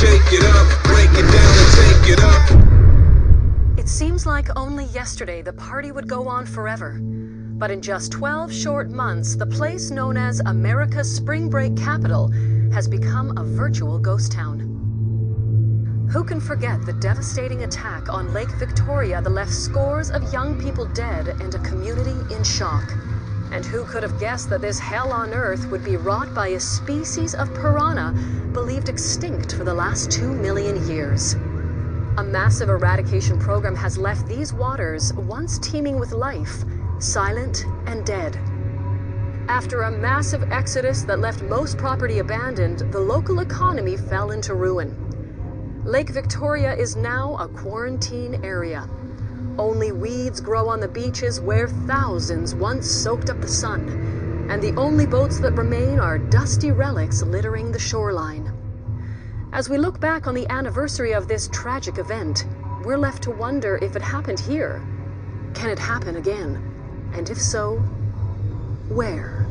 shake it up, break it down and take it up. It seems like only yesterday the party would go on forever. But in just 12 short months, the place known as America's Spring Break Capital has become a virtual ghost town. Who can forget the devastating attack on Lake Victoria that left scores of young people dead and a community in shock? And who could have guessed that this hell on earth would be wrought by a species of piranha believed extinct for the last two million years? A massive eradication program has left these waters, once teeming with life, silent and dead. After a massive exodus that left most property abandoned, the local economy fell into ruin. Lake Victoria is now a quarantine area. Only weeds grow on the beaches where thousands once soaked up the sun, and the only boats that remain are dusty relics littering the shoreline. As we look back on the anniversary of this tragic event, we're left to wonder if it happened here. Can it happen again? And if so, where?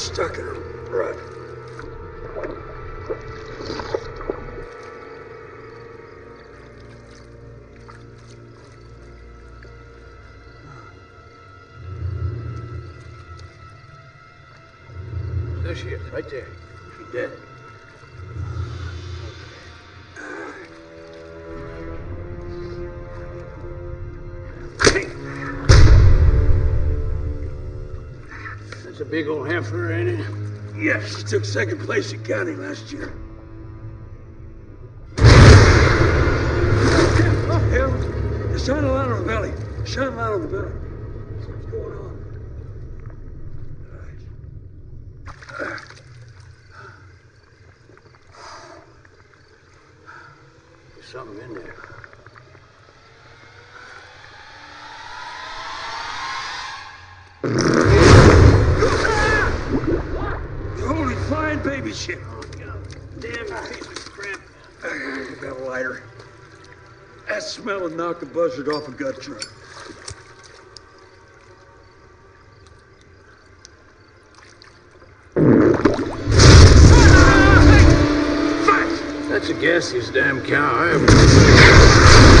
Stuck in a rut. There she is, right there. She's dead. That's a big old heifer, ain't it? Yes, she took second place in county last year. Shine a light on the belly. Shine a light on the belly. There's something in there. Holy flying baby shit. Oh, God. Damn piece of crap. I got a lighter. That smell would knock the buzzard off a gut truck. guess his damn cow.